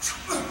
Uh,